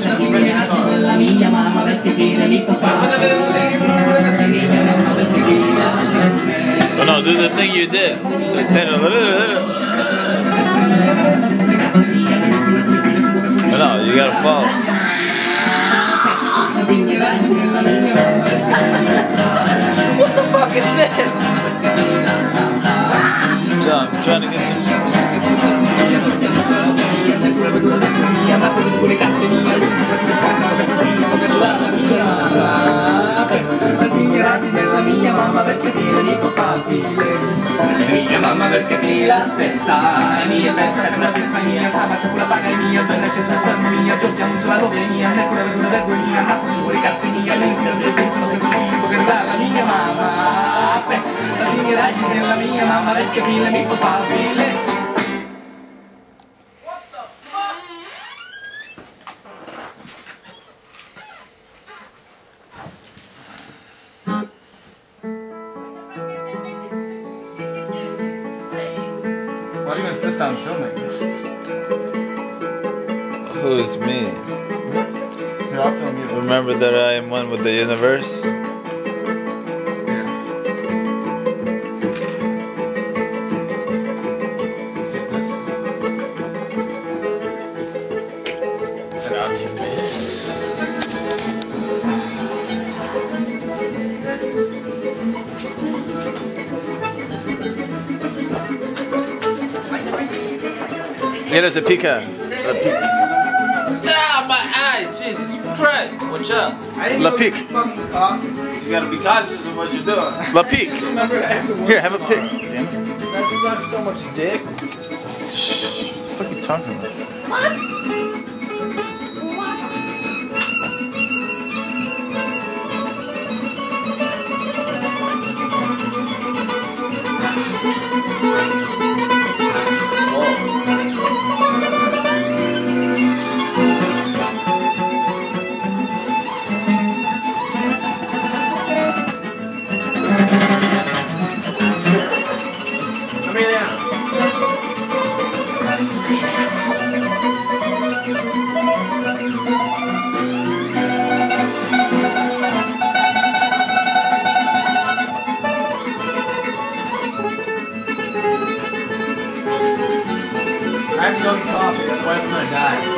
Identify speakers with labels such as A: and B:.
A: Imagine a French guitar.
B: della mia mamma perché fine mi
A: Ma
B: papà
A: potete essere una
B: mia mamma perché fine
C: Oh no, do the thing you did. Oh no, you gotta follow.
B: E Mia mamma perché fila testa E mia testa che una testa mia Sa faccia pure la paga mia Venne c'è senza mia Giochiamo sulla propria mia Non è pure per una vergogna Ma tu vuoi pure cattinia Non si rende pensano che tu così Può cantare la mia mamma. Beh, la signoraggi la mia mamma Perché fila mi può
A: far file you insist on filming?
C: Who's me?
A: Here, I'll film you.
C: Remember that I am one with the universe?
A: Here. Take this.
C: And I'll take this. Get us a pika. A pic.
D: Ah, my eye! Jesus Christ! Watch out!
C: La
E: know
C: pic.
E: this fucking coffee.
D: You gotta be conscious of what you're doing.
C: La pic. Here, have a pic. Damn it.
E: That sucks so much dick.
C: Shh. What the fuck are you talking about?
E: Come I'm gonna die.